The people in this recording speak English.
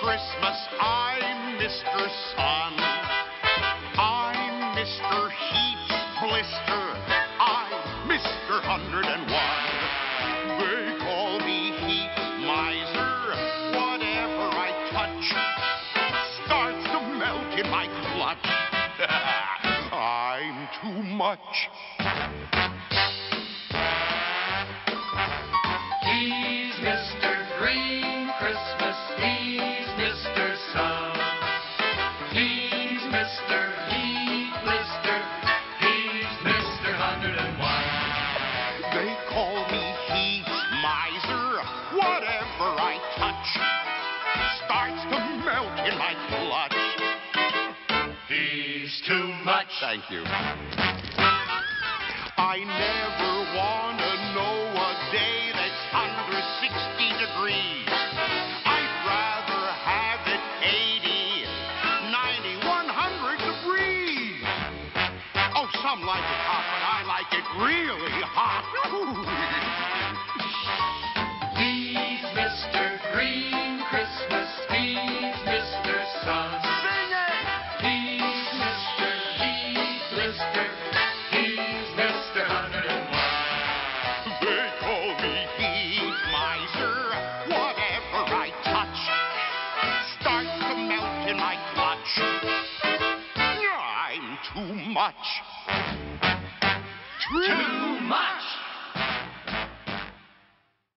Christmas, I'm Mr. Sun. I'm Mr. Heat Blister. I'm Mr. 101. They call me Heat Miser. Whatever I touch starts to melt in my clutch. I'm too much. Mr. Heat Blister. He's Mr. 101. They call me Heat Miser. Whatever I touch starts to melt in my clutch. He's too much. Thank you. I never want to know a day that's under 60 degrees. Some like it hot, but I like it really hot. He's Mr. Green Christmas. He's Mr. Sun. Sing it! He's Mr. Heat Blister. He's Mr. 101. They call me Heat Miser. Whatever I touch starts to melt in my much. Too, Too much.